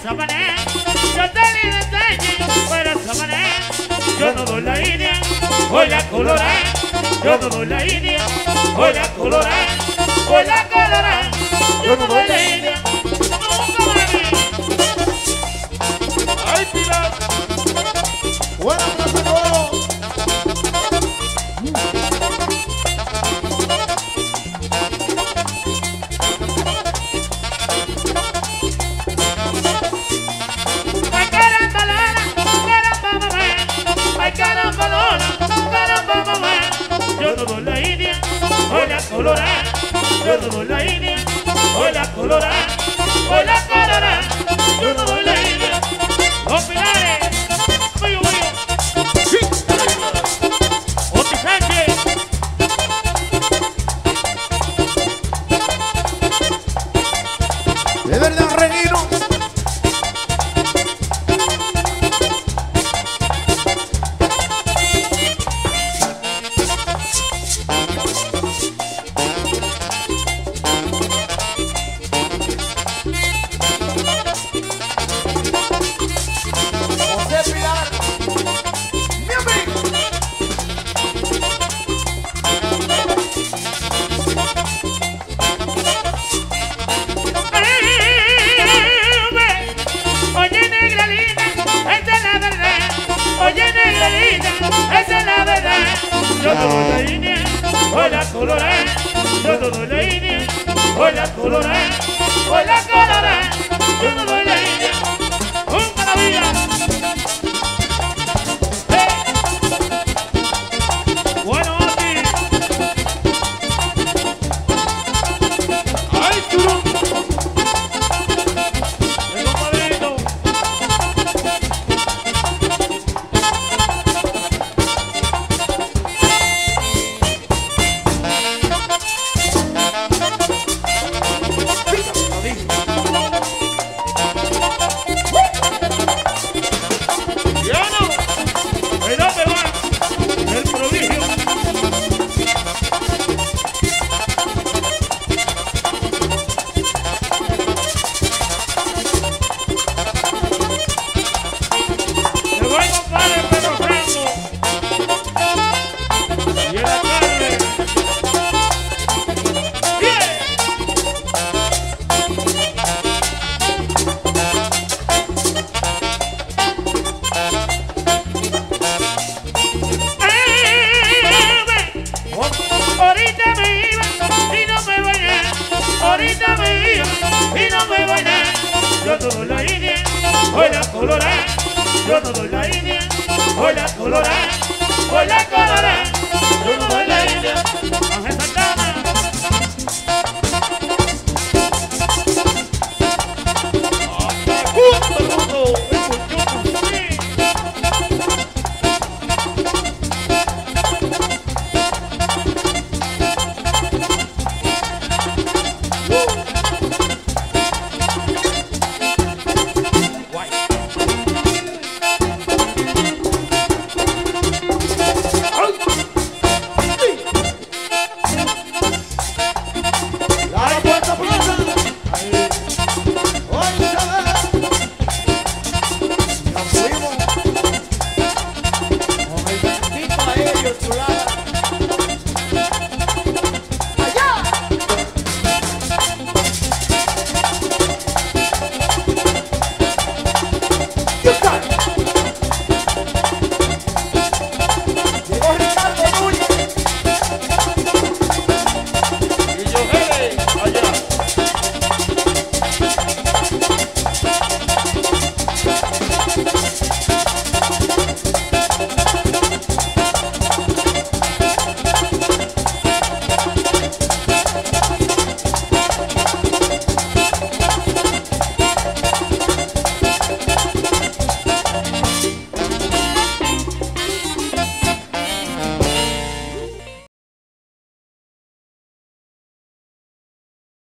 Yo te di detalle, pero esa manera. Yo no doy la India, voy la colorada. Yo no doy la India, voy la colorada. Voy la colorada. Yo no doy Yo no la India, voy la colorada. Voy la colorada. Yo no la India. Los pilares. De verdad. Doy la India, voy la colorada. Yo no doy la India, voy la colorada. Voy la colorada. Yo no doy la India. Voy la colorada. Yo no doy la India, voy la